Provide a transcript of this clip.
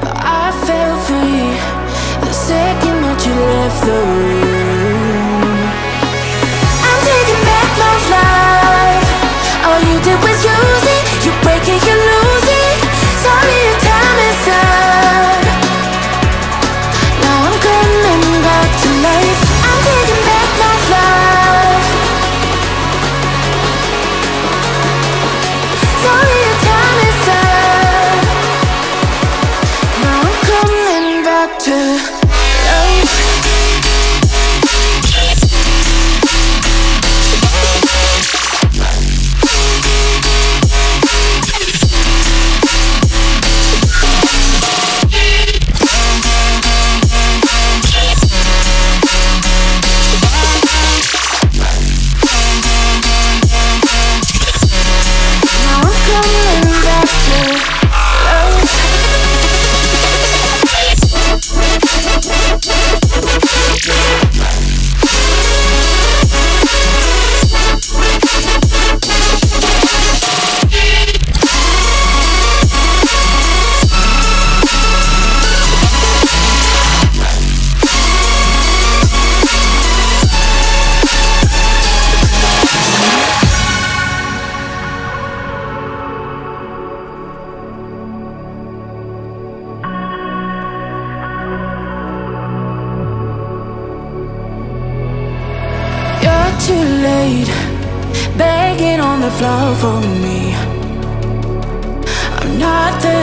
But I The second that you left the room. too late. Begging on the floor for me. I'm not the